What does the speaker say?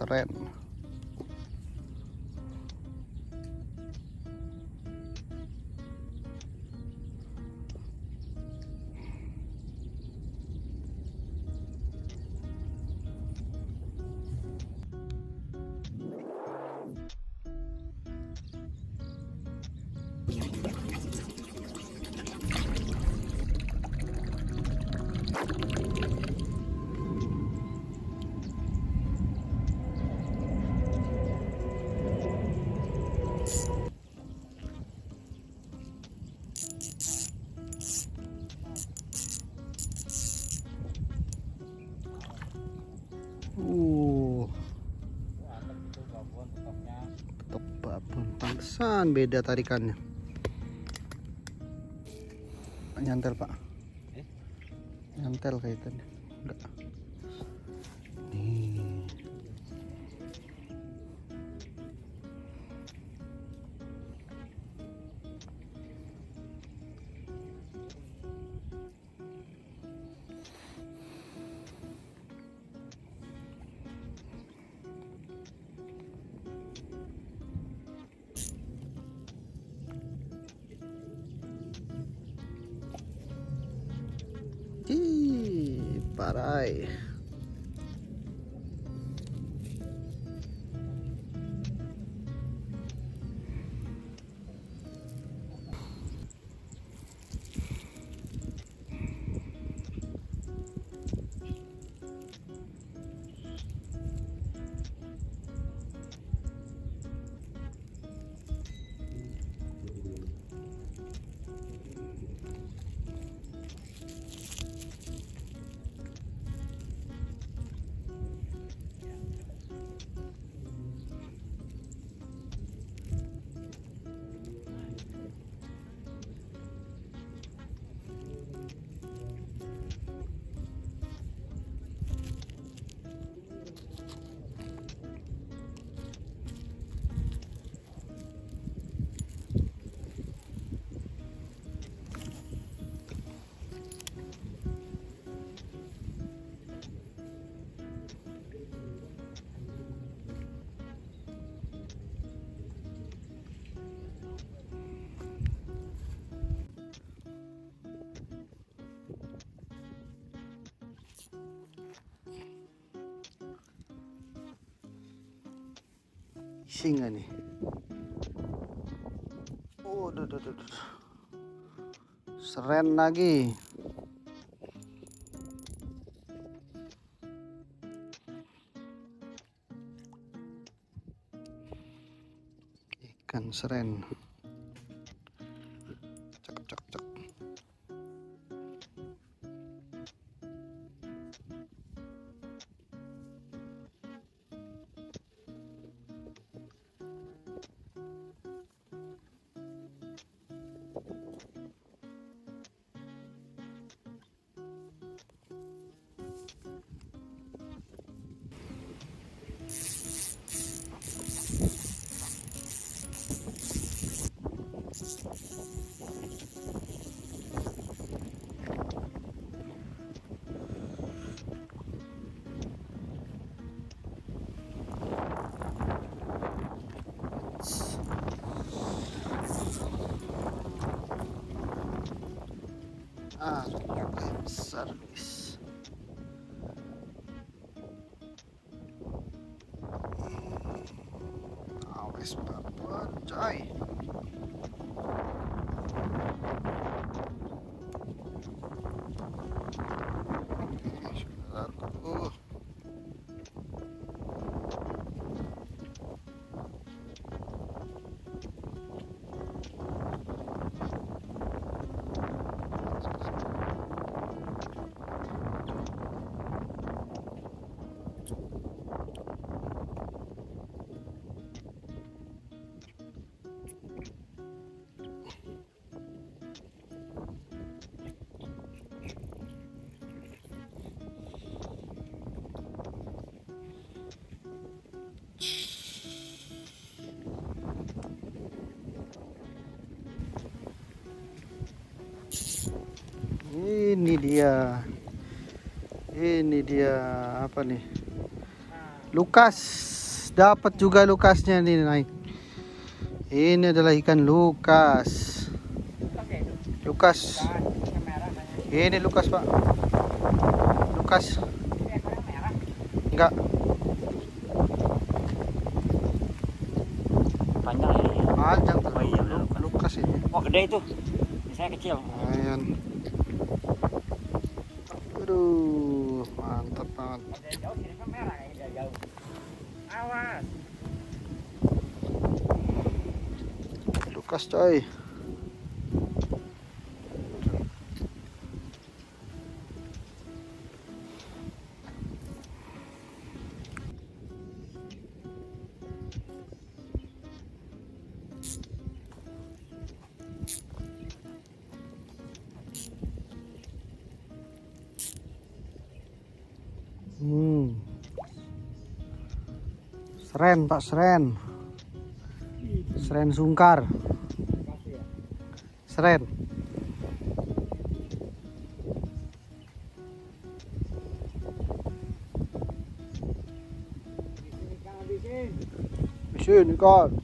Seren. Uh, babon tetapnya. tetap babon. Pantesan beda tarikannya. Nyantel, Pak. Eh? Nyantel kaitannya. ย Isi nggak nih? Oh, duh, duh, duh, duh. Seren lagi. Ikan seren. Dia. Ini dia apa nih? Lukas. Dapat juga Lukasnya nih naik. Ini adalah ikan Lukas. Lukas. Ini Lukas, Pak. Lukas. Enggak, Panjang ini. panjang. Oh iya. Lukas ini. Oh gede itu. Saya kecil. Ayan. Lukas coy. Seren Pak Seren. Seren Sungkar. Seren. Bisin ikan.